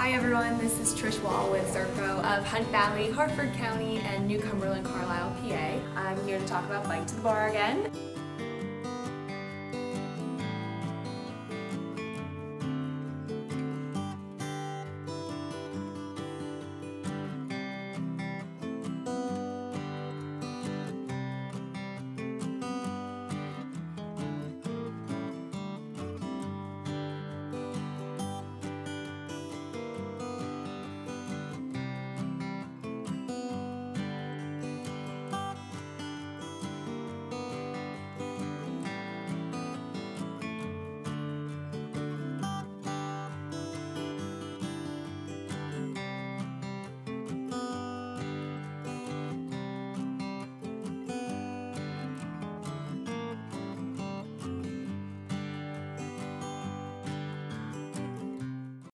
Hi everyone, this is Trish Wall with SERVPRO of Hunt Valley, Harford County, and New Cumberland, Carlisle, PA. I'm here to talk about Bike to the Bar again.